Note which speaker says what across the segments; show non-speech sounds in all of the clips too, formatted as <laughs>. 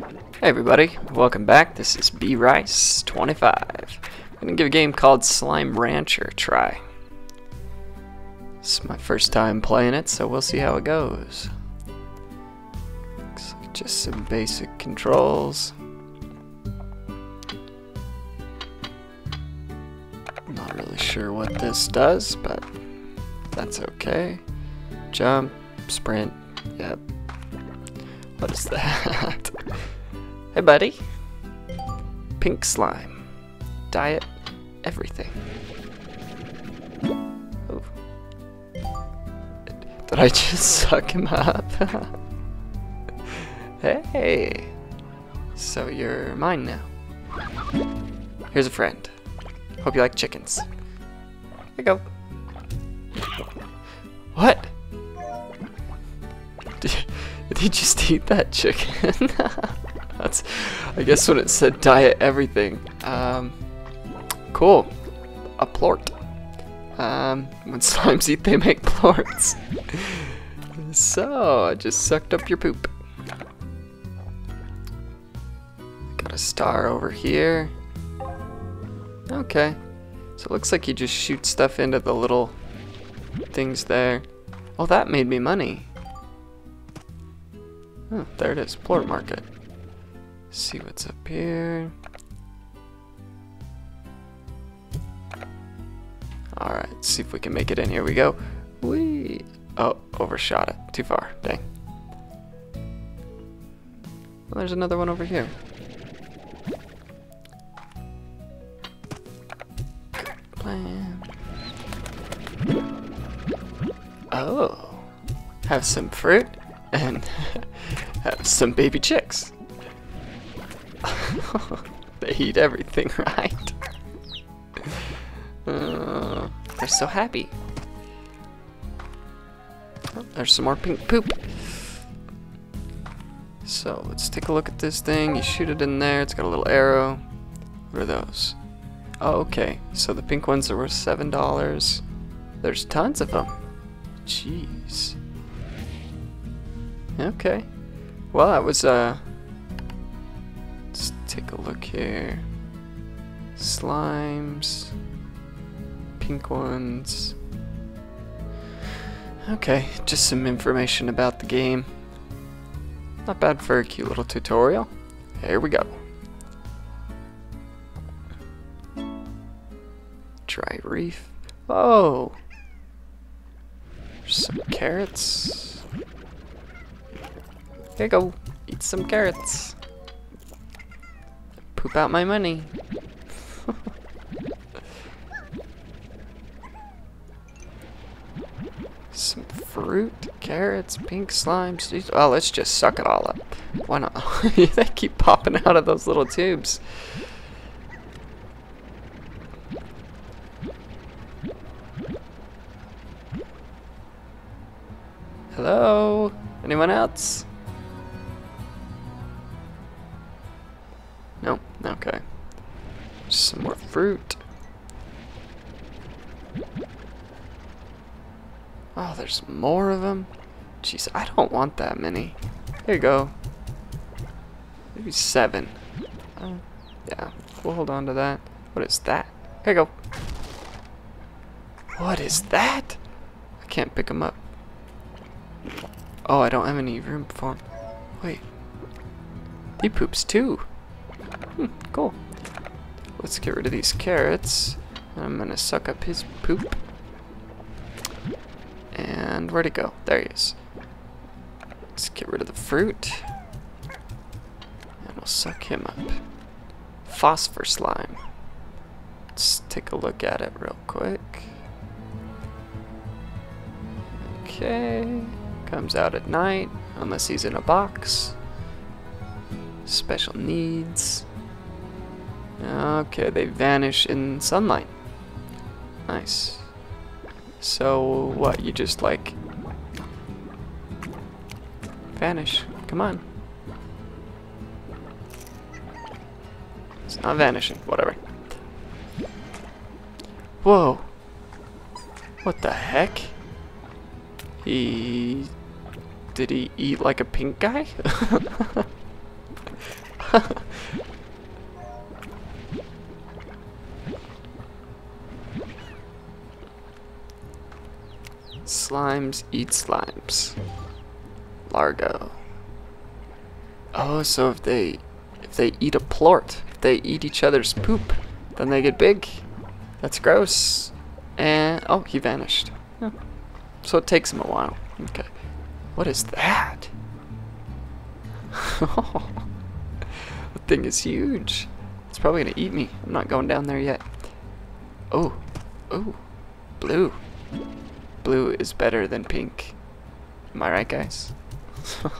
Speaker 1: Hey everybody, welcome back. This is Beeryce 25. I'm gonna give a game called Slime Rancher a try. It's my first time playing it, so we'll see how it goes. Looks like just some basic controls. Not really sure what this does, but that's okay. Jump, sprint, yep. What is that? hey buddy. Pink slime. Diet, everything. Oh. Did I just <laughs> suck him up? <laughs> hey. So you're mine now. Here's a friend. Hope you like chickens. Here you go. What? <laughs> Did, just eat that chicken? <laughs> That's, I guess when it said diet everything. Um, cool. A plort. Um, when <laughs> slimes eat, they make plorts. so, I just sucked up your poop. Got a star over here. Okay. So it looks like you just shoot stuff into the little things there. Oh, that made me money. Oh, there it is, Plort Market. see what's up here. Alright, see if we can make it in. Here we go. Whee! Oh, overshot it. Too far. Dang. Well, there's another one over here. Plan. Oh. Have some fruit and <laughs> have some baby chicks. <laughs> they eat everything <laughs> right. Uh, they're so happy. Oh, there's some more pink poop. So let's take a look at this thing. You shoot it in there. It's got a little arrow. What are those? Oh, okay. So the pink ones are worth seven dollars. There's tons of them. Jeez. Okay. Well, that was, uh... Let's take a look here. Slimes. Pink ones. Okay, just some information about the game. Not bad for a cute little tutorial. Here we go. Dry reef. Oh! Some carrots. Here you go. Eat some carrots. Poop out my money. <laughs> some fruit, carrots, pink slimes. Oh, let's just suck it all up. Why not? <laughs> they keep popping out of those little tubes. Hello? Anyone else? Fruit. Oh, there's more of them? Jeez, I don't want that many. Here you go. Maybe seven. Uh, yeah, we'll hold on to that. What is that? Here you go. What is that? I can't pick them up. Oh, I don't have any room for them. Wait. He poops too. Hmm, cool. Let's get rid of these carrots. I'm gonna suck up his poop. And where'd he go? There he is. Let's get rid of the fruit. And we'll suck him up. Phosphor slime. Let's take a look at it real quick. Okay. Comes out at night, unless he's in a box. Special needs. Okay, they vanish in sunlight. Nice. So, what, you just like... Vanish. Come on. It's not vanishing. Whatever. Whoa. What the heck? He... Did he eat like a pink guy? <laughs> <laughs> Slimes eat slimes. Largo. Oh, so if they if they eat a plort, if they eat each other's poop, then they get big. That's gross. And oh, he vanished. So it takes him a while. Okay. What is that? <laughs> the thing is huge. It's probably gonna eat me. I'm not going down there yet. Oh, oh, blue. Blue is better than pink. Am I right, guys? <laughs>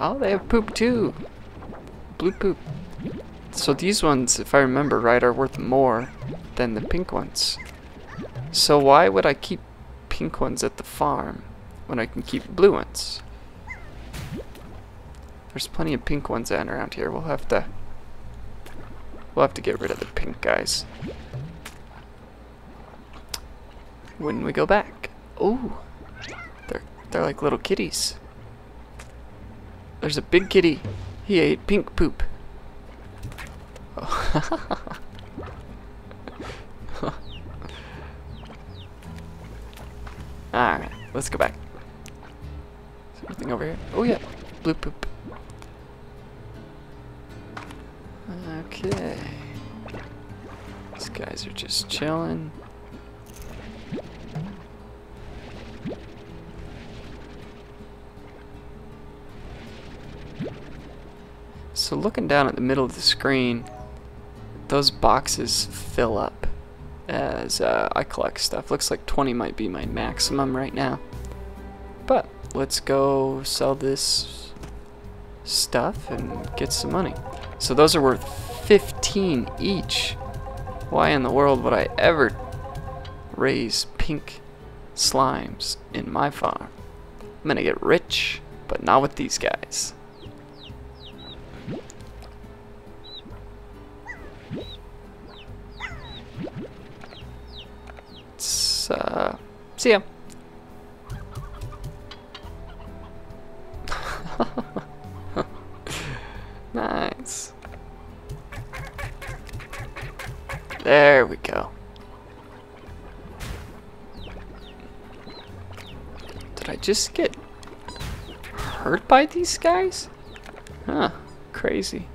Speaker 1: oh, they have poop too. Blue poop. So these ones, if I remember right, are worth more than the pink ones. So why would I keep pink ones at the farm when I can keep blue ones? There's plenty of pink ones around here. We'll have to we'll have to get rid of the pink guys when we go back. Oh, they're they're like little kitties. There's a big kitty. He ate pink poop. <laughs> Oh. Alright, let's go back. Is anything over here? Oh yeah, blue poop. Okay. These guys are just chilling. So looking down at the middle of the screen, those boxes fill up as uh, I collect stuff. Looks like 20 might be my maximum right now. But let's go sell this stuff and get some money. So those are worth 15 each. Why in the world would I ever raise pink slimes in my farm? I'm gonna get rich, but not with these guys. Uh, see ya. <laughs> nice. There we go. Did I just get hurt by these guys? Huh, crazy.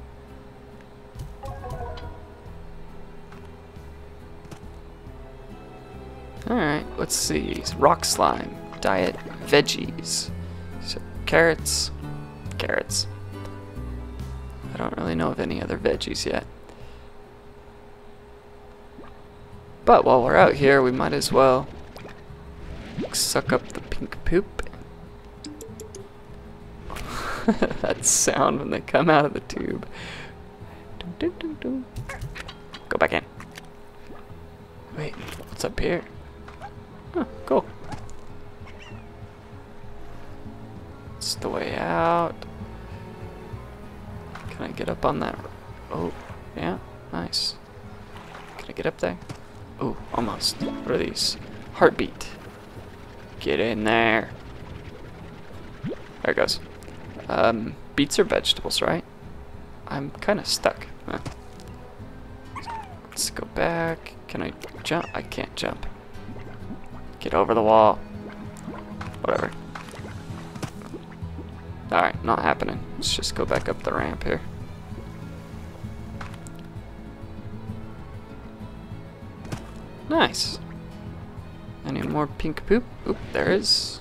Speaker 1: Let's see. Rock slime. Diet veggies. So, carrots. Carrots. I don't really know of any other veggies yet. But while we're out here, we might as well suck up the pink poop. <laughs> that sound when they come out of the tube. Go back in. Wait, what's up here? Huh, cool. It's the way out. Can I get up on that? Oh, yeah, nice. Can I get up there? Oh, almost. What are these? Heart Beet. Get in there. There it goes. Um, beets are vegetables, right? I'm kind of stuck. Huh. Let's go back. Can I jump? I can't jump. Get over the wall. Whatever. Alright, not happening. Let's just go back up the ramp here. Nice. Any more pink poop? Oop, there is.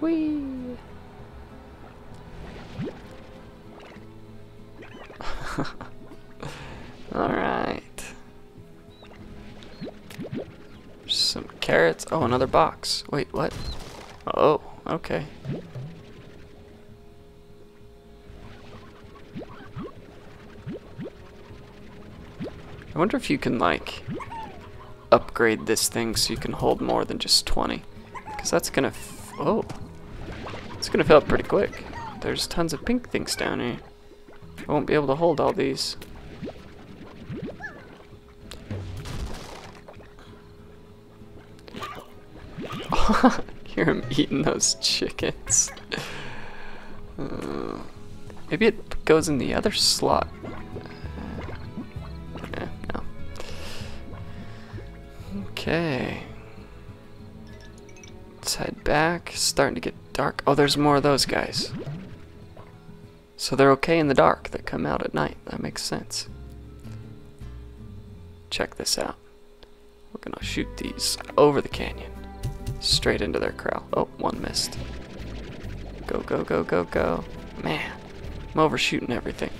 Speaker 1: Whee! Another box. Wait, what? Oh, okay. I wonder if you can, like, upgrade this thing so you can hold more than just 20. Because that's gonna... oh. It's gonna fill up pretty quick. There's tons of pink things down here. I won't be able to hold all these. <laughs> hear him eating those chickens. Uh, maybe it goes in the other slot. Eh, no. Okay. Let's head back. Starting to get dark. Oh, there's more of those guys. So they're okay in the dark. They come out at night. That makes sense. Check this out. We're gonna shoot these over the canyon. Straight into their corral. Oh, one missed. Go, go, go, go, go. Man, I'm overshooting everything.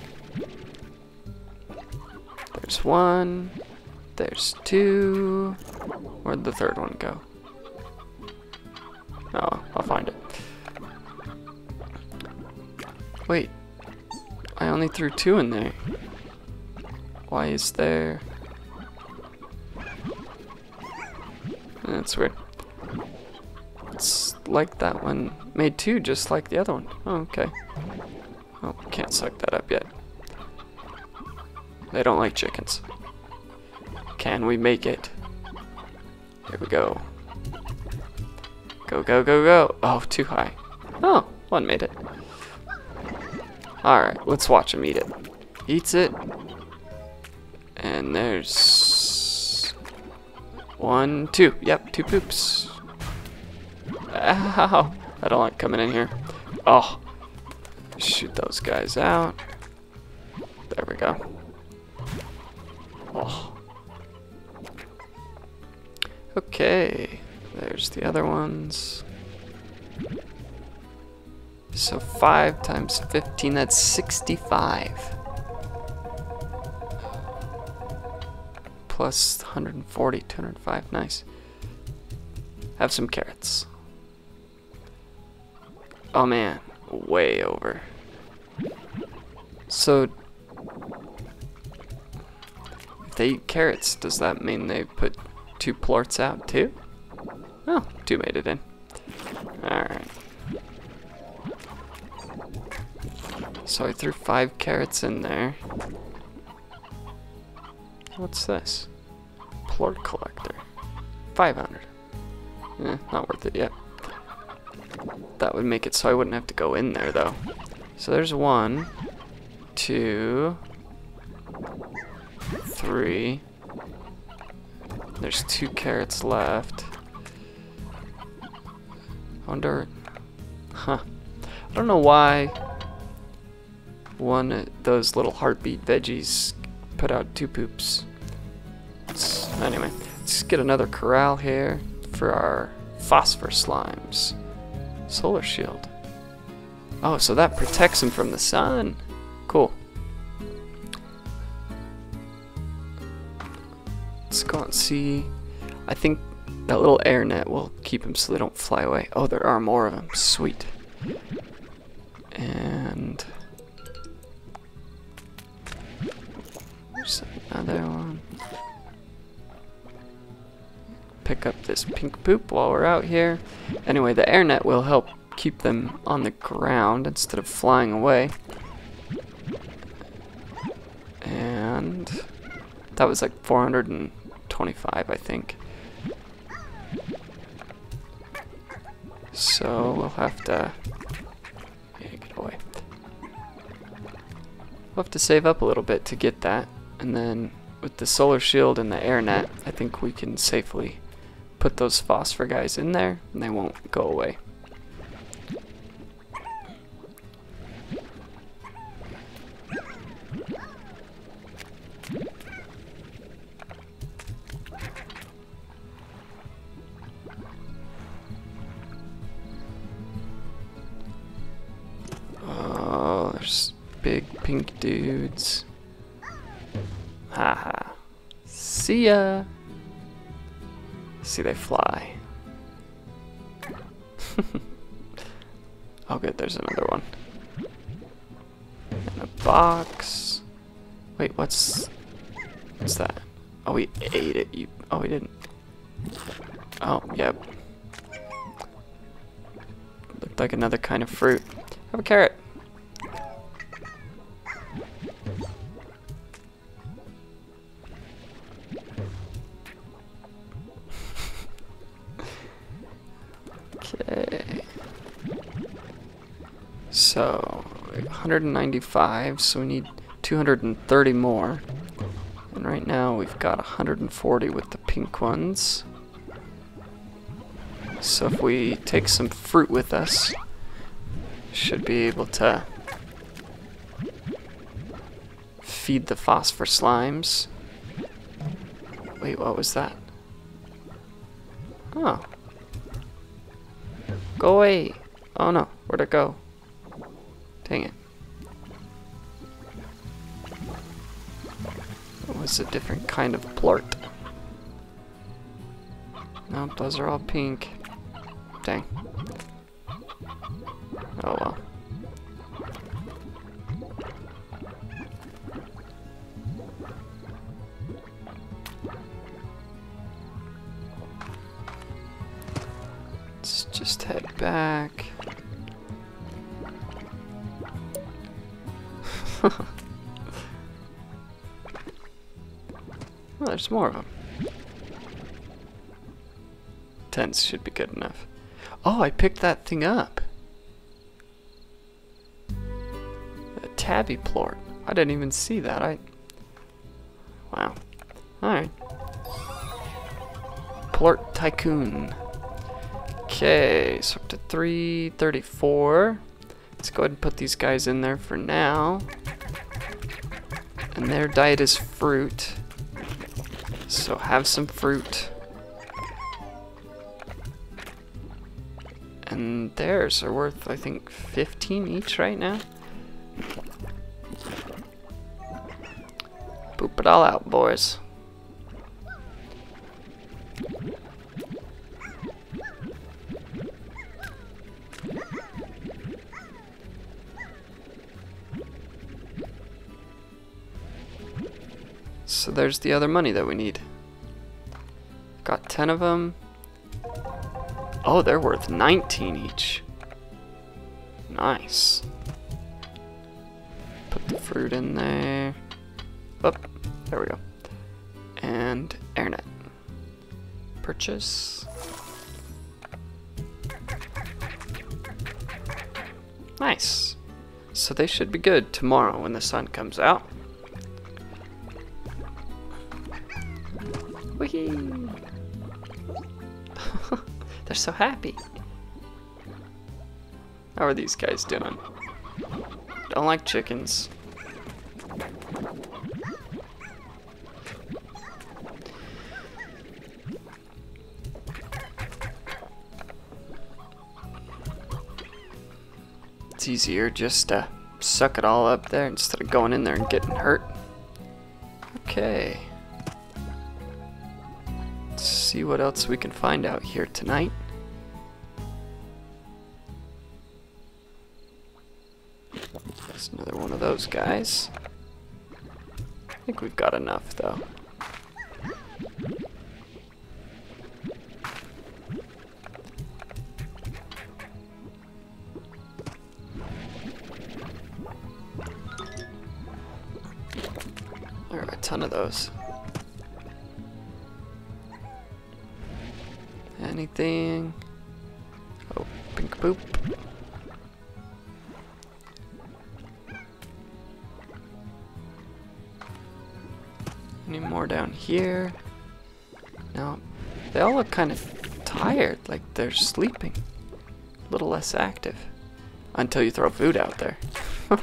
Speaker 1: There's one. There's two. Where'd the third one go? Oh, I'll find it. Wait, I only threw two in there. Why is there... That's weird. Like that one made two just like the other one. Oh, okay. Oh, can't suck that up yet. They don't like chickens. Can we make it? Here we go. Go, go, go, go. Oh, too high. Oh, one made it. Alright, let's watch him eat it. Eats it. And there's... One, two. Yep, two poops. Ow! I don't like coming in here. Oh. Shoot those guys out. There we go. Oh. Okay. There's the other ones. So 5 times 15, that's 65. Plus 140, 205, nice. Have some carrots. Oh man, way over. So, if they eat carrots, does that mean they put two plorts out too? Oh, two made it in. Alright. So I threw five carrots in there. What's this? Plort collector. 500. Eh, not worth it yet. That would make it so I wouldn't have to go in there though. So there's one, two, three. There's two carrots left. I wonder, huh. I don't know why one of those little heart beet veggies put out two poops. So, anyway, let's get another corral here for our phosphor slimes. Solar shield. Oh, so that protects them from the sun. Cool. Let's go and see. I think that little air net will keep them so they don't fly away. Oh, there are more of them. Sweet. And there's another one. Pick up this pink poop while we're out here. Anyway, the air net will help keep them on the ground instead of flying away. And that was like 425, I think. So we'll have to yeah, get away. We'll have to save up a little bit to get that, and then with the solar shield and the air net, I think we can safely put those phosphor guys in there, and they won't go away. Oh, there's big pink dudes. Haha. See ya. See, they fly. <laughs> oh, good, there's another one. A box. Wait, what's. What's that? Oh, we ate it. You. Oh, we didn't. Oh, yep. Looked like another kind of fruit. Have a carrot. 195, so we need 230 more. And right now we've got 140 with the pink ones. So if we take some fruit with us, should be able to feed the phosphor slimes. Wait, what was that? Oh. Go away. Oh no, where'd it go? Dang it. A different kind of plort. Nope, those are all pink. Dang. There's more of them. Tens should be good enough. Oh, I picked that thing up. A tabby plort. I didn't even see that. I. Wow. Alright. Plort Tycoon. Okay, so up to 334. Let's go ahead and put these guys in there for now. And their diet is fruit. So have some fruit. And theirs are worth, I think, 15 each right now. Boop it all out, boys. So there's the other money that we need. Got 10 of them. Oh, they're worth 19 each. Nice. Put the fruit in there. Oh, there we go. And AirNet. Purchase. Nice. So they should be good tomorrow when the sun comes out. <laughs> They're so happy. How are these guys doing? Don't like chickens. It's easier just to suck it all up there instead of going in there and getting hurt. Okay. See what else we can find out here tonight. There's another one of those guys. I think we've got enough though. They're sleeping. A little less active. Until you throw food out there. <laughs>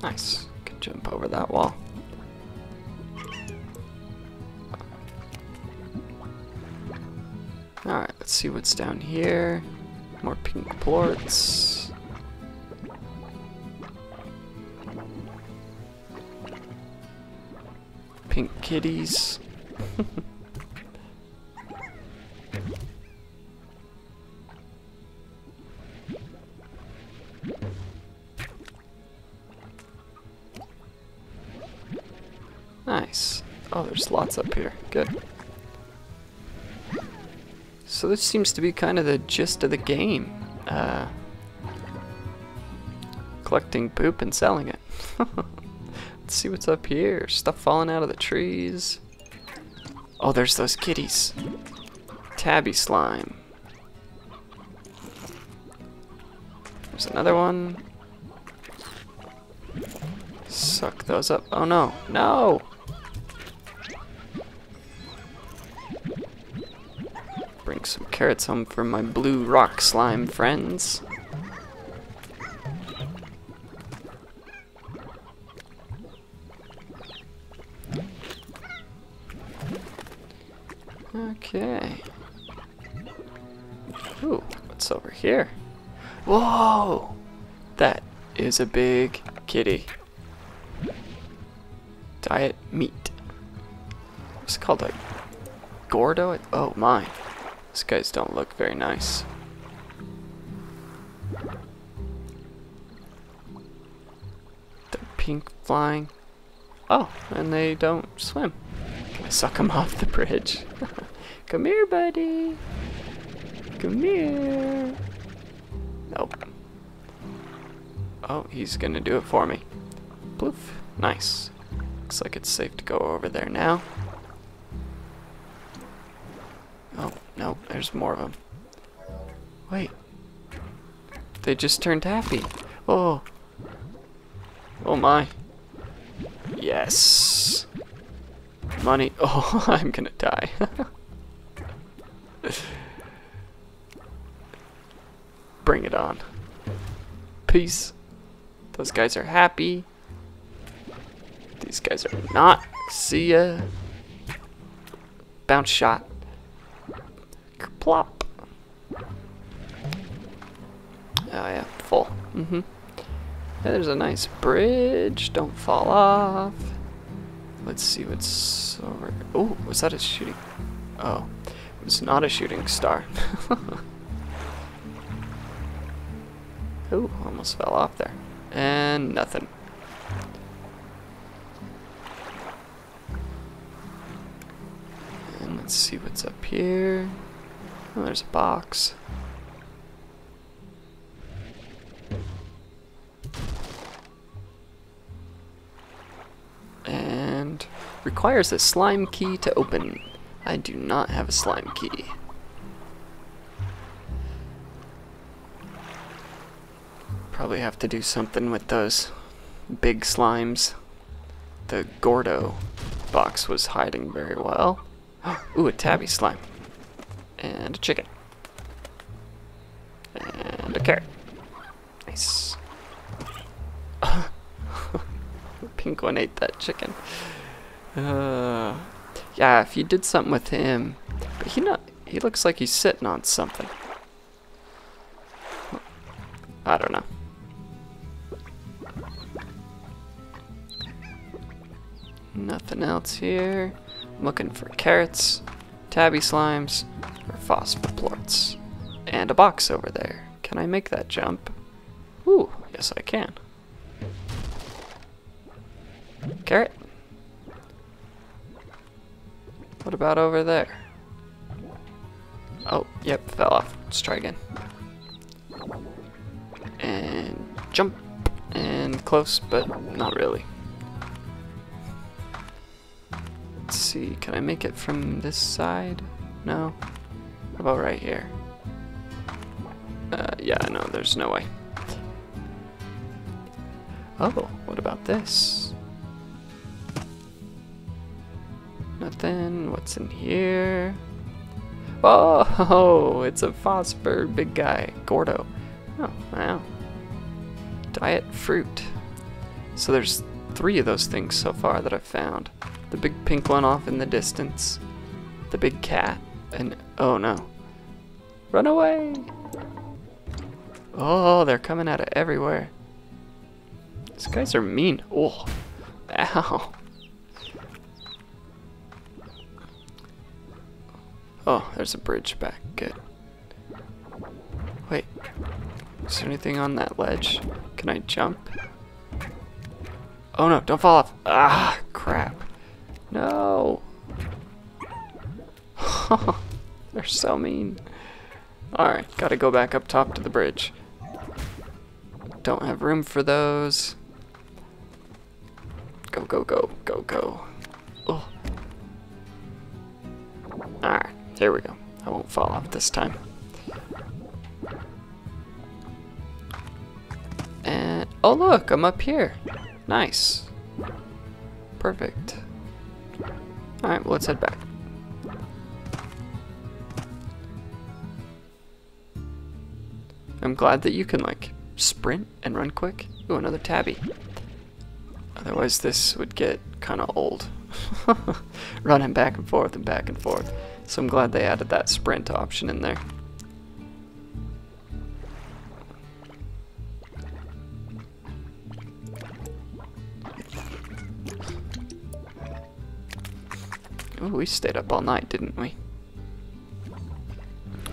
Speaker 1: Nice. Can jump over that wall. Alright, let's see what's down here. More pink plorts. Kitties. <laughs> Nice. Oh, there's lots up here. Good. So this seems to be kind of the gist of the game. Uh, collecting poop and selling it. <laughs> Let's see what's up here. Stuff falling out of the trees. Oh, there's those kitties. Tabby slime. There's another one. Suck those up. Oh no, no! Bring some carrots home for my blue rock slime friends. Okay. Ooh, what's over here? Whoa! That is a big kitty. Diet meat. What's it called? Like Gordo? Oh my. These guys don't look very nice. They're pink flying. Oh, and they don't swim. Suck them off the bridge? <laughs> Come here, buddy. Come here. Nope. Oh, he's gonna do it for me. Bloof. Nice. Looks like it's safe to go over there now. Oh, no, there's more of them. Wait. They just turned happy. Oh. Oh my. Yes. Money. <laughs> Oh, I'm gonna die. Bring it on. Peace. Those guys are happy. These guys are not. See ya. Bounce shot. Plop. Oh yeah, full. Mm-hmm. There's a nice bridge. Don't fall off. Let's see what's over. Oh, was that a shooting? Oh, it was not a shooting star. <laughs> oh, almost fell off there. And nothing. And let's see what's up here. Oh, there's a box. Requires a slime key to open. I do not have a slime key. Probably have to do something with those big slimes. The Gordo box was hiding very well. <gasps> Ooh, a tabby slime. And a chicken. And a carrot. Nice. <laughs> Pink one ate that chicken. Uh, yeah, if you did something with him, but he not he looks like he's sitting on something. I don't know. Nothing else here. I'm looking for carrots, tabby slimes, or phosphoplorts. And a box over there. Can I make that jump? Ooh, yes I can. Carrot? What about over there? Oh, yep, fell off. Let's try again. And jump. And close, but not really. Let's see, can I make it from this side? No? How about right here? Uh, yeah, no, there's no way. Oh, what about this? Nothing. What's in here? Oh, <laughs> it's a phosphor big guy, Gordo. Oh, wow. Diet fruit. So there's three of those things so far that I've found. The big pink one off in the distance, the big cat, and oh no. Run away! Oh, they're coming out of everywhere. These guys are mean. Oh, <laughs> ow. Oh, there's a bridge back. Good. Wait. Is there anything on that ledge? Can I jump? Oh no, don't fall off. Ah, crap. No. <laughs> They're so mean. Alright, gotta go back up top to the bridge. Don't have room for those. Go, go, go, go, go. Alright, here we go. I won't fall off this time. And, oh look, I'm up here. Nice. Perfect. Alright, well, let's head back. I'm glad that you can, like, sprint and run quick. Ooh, another tabby. Otherwise, this would get kind of old. <laughs> Running back and forth and back and forth. So I'm glad they added that sprint option in there. We stayed up all night, didn't we?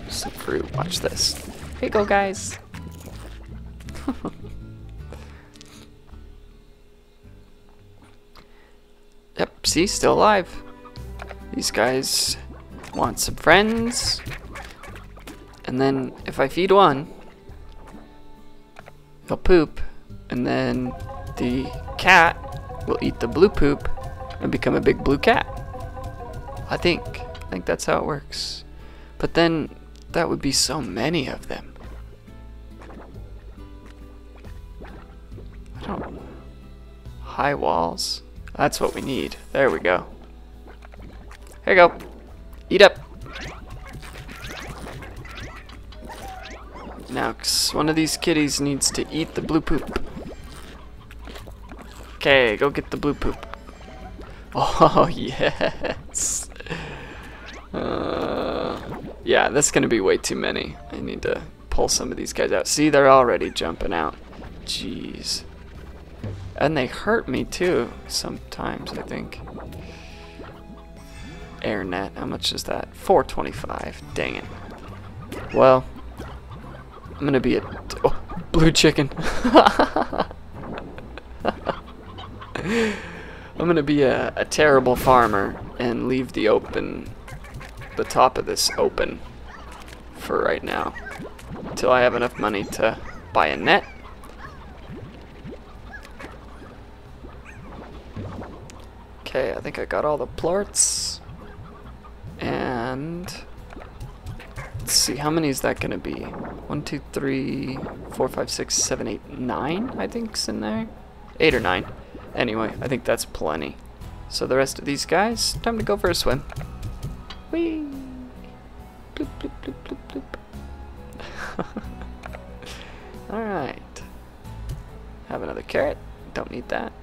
Speaker 1: Some fruit. Watch this. Here you go, guys. <laughs> yep, see, still alive. These guys want some friends. And then if I feed one, he'll poop. And then the cat will eat the blue poop and become a big blue cat. I think. I think that's how it works. But then that would be so many of them. I don't. High walls. That's what we need. There we go. Here you go. Eat up. Now, one of these kitties needs to eat the blue poop. Okay, go get the blue poop. <laughs> Oh, yes. Uh, yeah, that's going to be way too many. I need to pull some of these guys out. See, they're already jumping out. Jeez. And they hurt me too, sometimes, I think. Air net, how much is that? 425. Dang it. Well, I'm gonna be a oh, blue chicken. <laughs> I'm gonna be a, a terrible farmer and leave the open, the top of this open for right now, until I have enough money to buy a net. Okay, I think I got all the plorts. And let's see, how many is that gonna be? One, two, three, four, five, six, seven, eight, nine, I think's in there. Eight or nine. Anyway, I think that's plenty. So the rest of these guys, time to go for a swim. Whee! Bloop, bloop, bloop, bloop, bloop. <laughs> Alright. Have another carrot. Don't need that.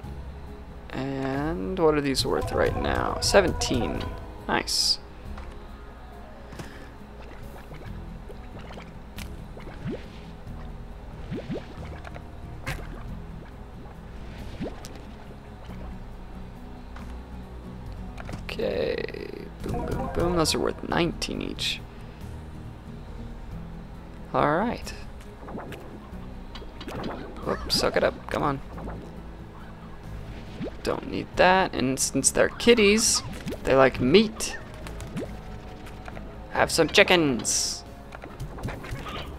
Speaker 1: And what are these worth right now? 17. Nice. Those are worth 19 each. Alright. Whoop, suck it up, come on. Don't need that, and since they're kitties, they like meat. Have some chickens!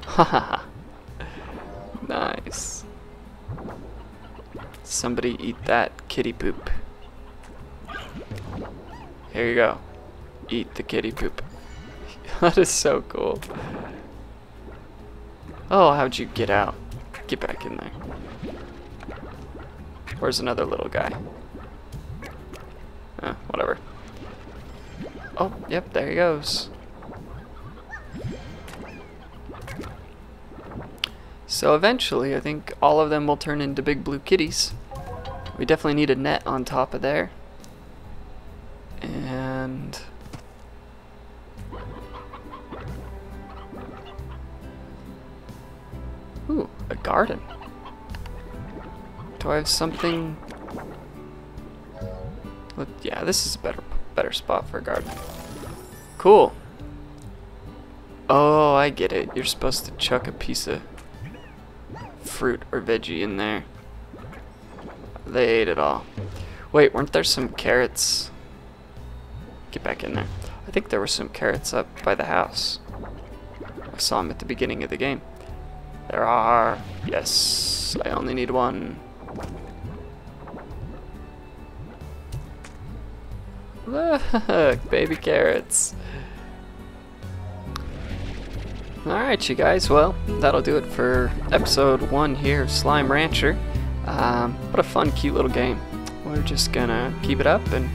Speaker 1: Haha. nice. Somebody eat that kitty poop. Here you go. Eat the kitty poop. <laughs> that is so cool. Oh, how'd you get out? Get back in there. Where's another little guy? Eh, whatever. Oh, yep, there he goes. So eventually, I think all of them will turn into big blue kitties. We definitely need a net on top of there. Ooh, a garden. Do I have something? Let, yeah, this is a better better spot for a garden. Cool. Oh, I get it. You're supposed to chuck a piece of fruit or veggie in there. They ate it all. Wait, weren't there some carrots? Get back in there. I think there were some carrots up by the house. I saw them at the beginning of the game. There are. Yes, I only need one. Look, <laughs> baby carrots. Alright, you guys, well, that'll do it for episode one here of Slime Rancher. Um, what a fun, cute little game. We're just gonna keep it up and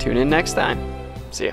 Speaker 1: tune in next time. See ya.